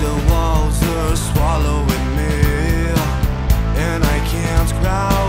the walls are swallowing me, and I can't cry.